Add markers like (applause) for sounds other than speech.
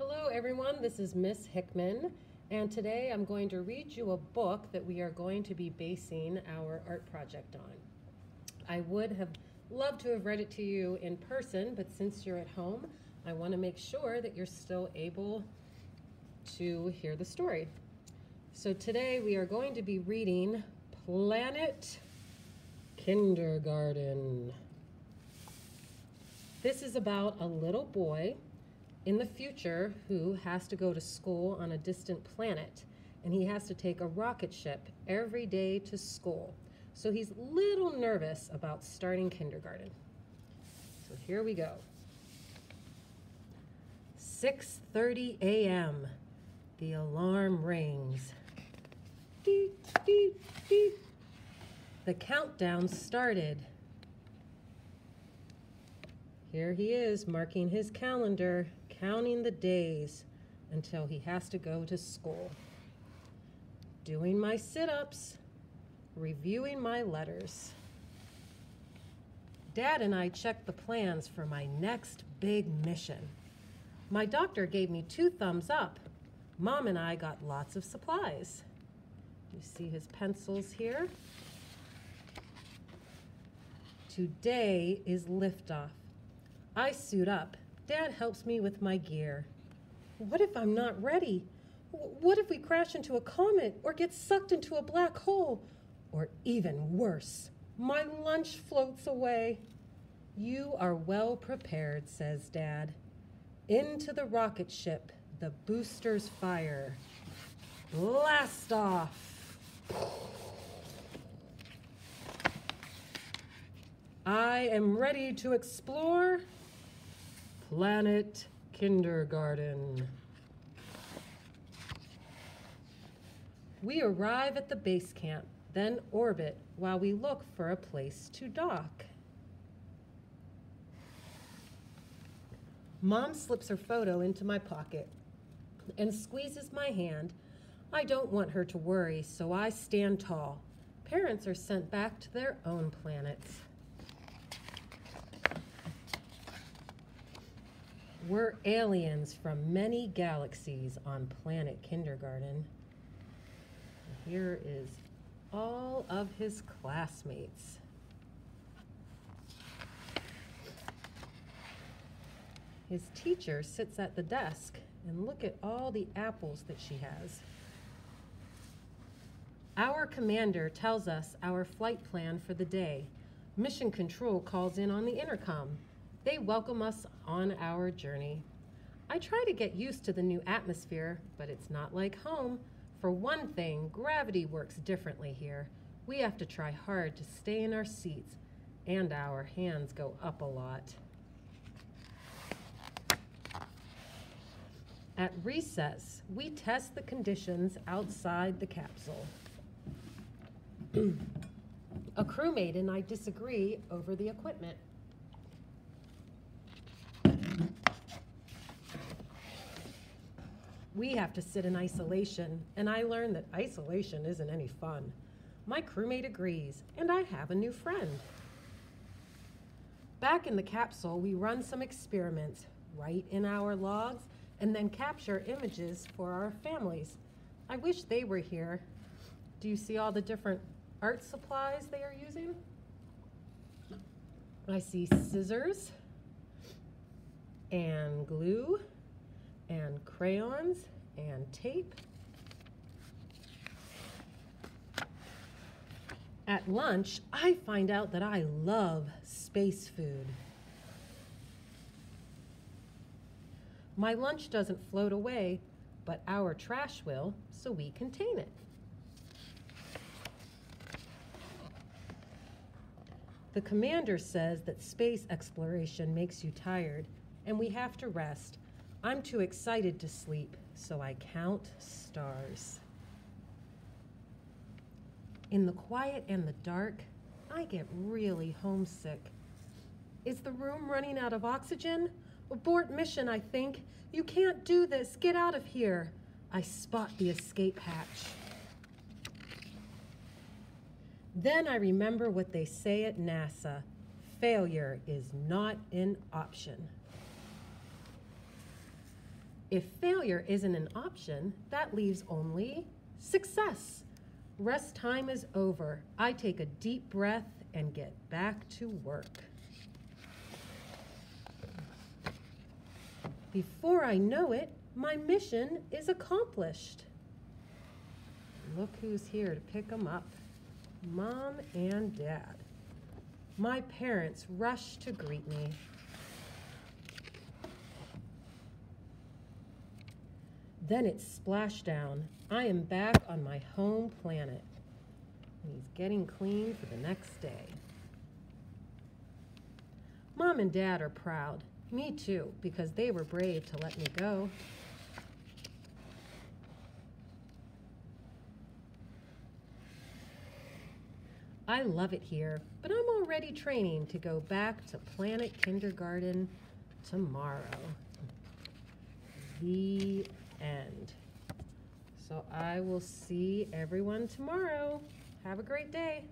Hello, everyone. This is Miss Hickman, and today I'm going to read you a book that we are going to be basing our art project on. I would have loved to have read it to you in person, but since you're at home, I want to make sure that you're still able to hear the story. So today we are going to be reading Planet Kindergarten. This is about a little boy in the future who has to go to school on a distant planet and he has to take a rocket ship every day to school. So he's a little nervous about starting kindergarten. So here we go. 6:30 a.m. The alarm rings. Deep, deep, deep. The countdown started. Here he is marking his calendar, counting the days until he has to go to school. Doing my sit ups, reviewing my letters. Dad and I checked the plans for my next big mission. My doctor gave me two thumbs up. Mom and I got lots of supplies. You see his pencils here? Today is liftoff. I suit up. Dad helps me with my gear. What if I'm not ready? What if we crash into a comet or get sucked into a black hole? Or even worse, my lunch floats away. You are well prepared, says Dad. Into the rocket ship, the boosters fire. Blast off! I am ready to explore Planet Kindergarten. We arrive at the base camp, then orbit while we look for a place to dock. Mom slips her photo into my pocket and squeezes my hand. I don't want her to worry, so I stand tall. Parents are sent back to their own planets. We're aliens from many galaxies on planet kindergarten. Here is all of his classmates. His teacher sits at the desk and look at all the apples that she has. Our commander tells us our flight plan for the day. Mission control calls in on the intercom. They welcome us on our journey. I try to get used to the new atmosphere, but it's not like home. For one thing, gravity works differently here. We have to try hard to stay in our seats, and our hands go up a lot. At recess, we test the conditions outside the capsule. (clears throat) a crewmate and I disagree over the equipment. We have to sit in isolation, and I learned that isolation isn't any fun. My crewmate agrees, and I have a new friend. Back in the capsule, we run some experiments, write in our logs, and then capture images for our families. I wish they were here. Do you see all the different art supplies they are using? I see scissors and glue and crayons and tape. At lunch, I find out that I love space food. My lunch doesn't float away, but our trash will, so we contain it. The commander says that space exploration makes you tired, and we have to rest. I'm too excited to sleep, so I count stars. In the quiet and the dark, I get really homesick. Is the room running out of oxygen? Abort mission, I think. You can't do this. Get out of here. I spot the escape hatch. Then I remember what they say at NASA failure is not an option. If failure isn't an option, that leaves only success. Rest time is over. I take a deep breath and get back to work. Before I know it, my mission is accomplished. Look who's here to pick 'em up Mom and Dad. My parents rush to greet me. Then it's splashdown. I am back on my home planet. And he's getting clean for the next day. Mom and Dad are proud. Me too, because they were brave to let me go. I love it here, but I'm already training to go back to Planet Kindergarten tomorrow. The end. So I will see everyone tomorrow. Have a great day.